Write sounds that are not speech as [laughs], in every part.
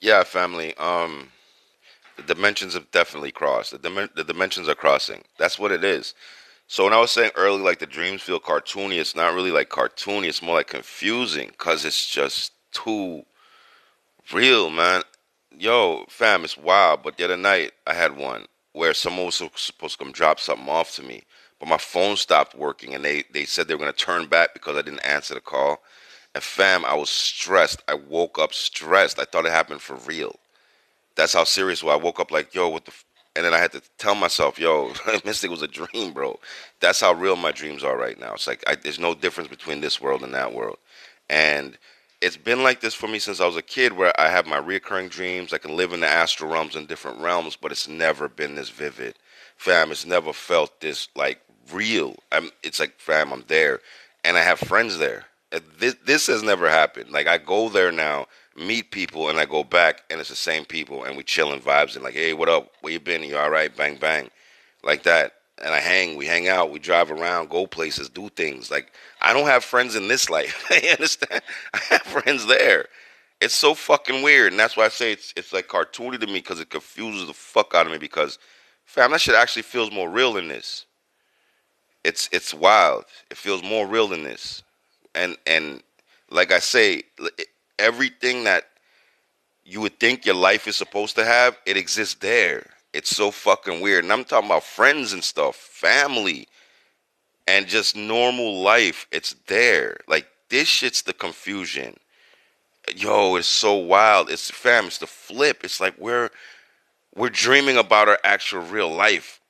Yeah, family. Um, the dimensions have definitely crossed. The, the dimensions are crossing. That's what it is. So when I was saying earlier, like the dreams feel cartoony, it's not really like cartoony. It's more like confusing because it's just too real, man. Yo, fam, it's wild. But the other night, I had one where someone was supposed to come drop something off to me, but my phone stopped working, and they they said they were gonna turn back because I didn't answer the call. And fam, I was stressed. I woke up stressed. I thought it happened for real. That's how serious. Well, I woke up like, yo, what the. F-? And then I had to tell myself, yo, [laughs] Mystic was a dream, bro. That's how real my dreams are right now. It's like I, there's no difference between this world and that world. And it's been like this for me since I was a kid, where I have my recurring dreams. I can live in the astral realms and different realms, but it's never been this vivid, fam. It's never felt this like real. I'm. It's like, fam, I'm there, and I have friends there. Uh, This this has never happened. Like I go there now, meet people, and I go back, and it's the same people, and we chilling vibes, and like, hey, what up? Where you been? You all right? Bang bang, like that. And I hang, we hang out, we drive around, go places, do things. Like I don't have friends in this life. [laughs] you understand? [laughs] I have friends there. It's so fucking weird, and that's why I say it's it's like cartoony to me because it confuses the fuck out of me. Because fam, that shit actually feels more real than this. It's it's wild. It feels more real than this. And and like I say, everything that you would think your life is supposed to have, it exists there. It's so fucking weird. And I'm talking about friends and stuff, family, and just normal life. It's there. Like this shit's the confusion. Yo, it's so wild. It's fam, it's the flip. It's like we're we're dreaming about our actual real life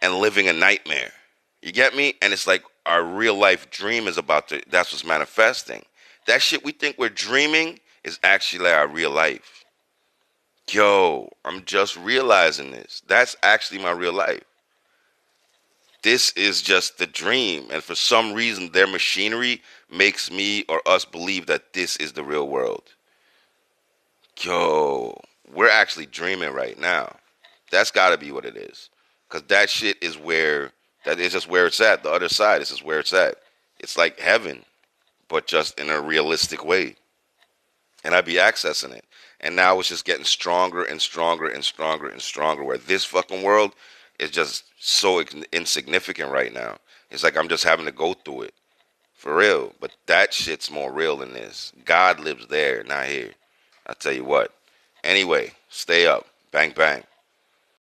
and living a nightmare. You get me? And it's like our real life dream is about to that's what's manifesting. That shit we think we're dreaming is actually like our real life. Yo, I'm just realizing this. That's actually my real life. This is just the dream. And for some reason, their machinery makes me or us believe that this is the real world. Yo, we're actually dreaming right now. That's got to be what it is. Because that shit is where, is just where it's at. The other side, is where it's at. It's like heaven, but just in a realistic way. And I'd be accessing it. And now it's just getting stronger and stronger and stronger and stronger. Where this fucking world is just so insignificant right now. It's like I'm just having to go through it. For real. But that shit's more real than this. God lives there, not here. I tell you what. Anyway, stay up. Bang, bang.